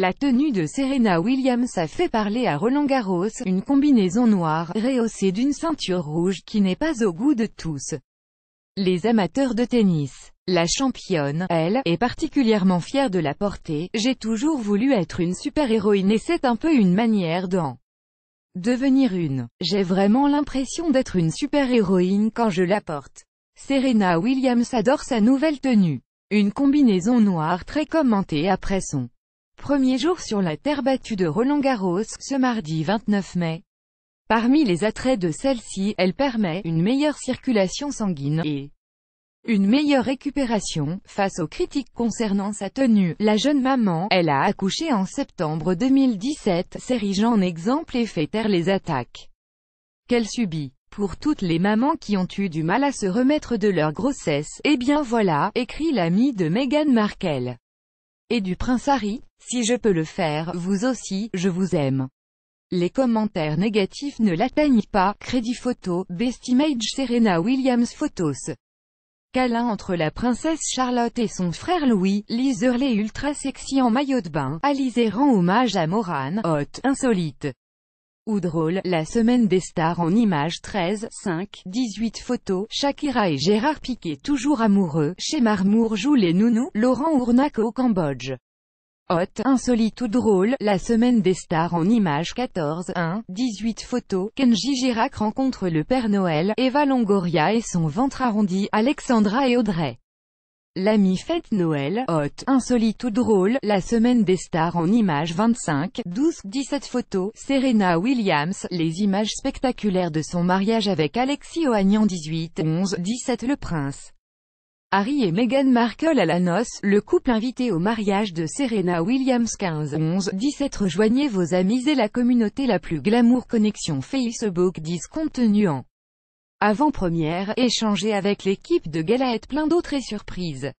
La tenue de Serena Williams a fait parler à Roland Garros, une combinaison noire, rehaussée d'une ceinture rouge qui n'est pas au goût de tous. Les amateurs de tennis. La championne, elle, est particulièrement fière de la porter, j'ai toujours voulu être une super-héroïne et c'est un peu une manière d'en devenir une. J'ai vraiment l'impression d'être une super-héroïne quand je la porte. Serena Williams adore sa nouvelle tenue. Une combinaison noire très commentée après son Premier jour sur la terre battue de Roland Garros, ce mardi 29 mai. Parmi les attraits de celle-ci, elle permet une meilleure circulation sanguine et une meilleure récupération. Face aux critiques concernant sa tenue, la jeune maman, elle a accouché en septembre 2017, s'érigeant en exemple et fait taire les attaques qu'elle subit. Pour toutes les mamans qui ont eu du mal à se remettre de leur grossesse, eh bien voilà, écrit l'ami de Meghan Markle et du prince Harry, si je peux le faire, vous aussi, je vous aime. Les commentaires négatifs ne l'atteignent pas, crédit photo, best image Serena Williams photos. Câlin entre la princesse Charlotte et son frère Louis, Liz Hurley ultra sexy en maillot de bain, Alizé rend hommage à Morane, hot, insolite ou drôle, la semaine des stars en images 13, 5, 18 photos, Shakira et Gérard Piquet toujours amoureux, chez Marmour joue les nounous, Laurent Ournac au Cambodge. Hot, insolite ou drôle, la semaine des stars en images 14, 1, 18 photos, Kenji Girac rencontre le Père Noël, Eva Longoria et son ventre arrondi, Alexandra et Audrey. L'ami fête Noël, hot, insolite ou drôle, la semaine des stars en images 25, 12, 17 photos, Serena Williams, les images spectaculaires de son mariage avec Alexis Ohanian 18, 11, 17 Le Prince. Harry et Meghan Markle à la noce, le couple invité au mariage de Serena Williams 15, 11, 17 Rejoignez vos amis et la communauté la plus glamour connexion Facebook 10 contenu en avant-première, échanger avec l'équipe de gala et plein d'autres et surprises.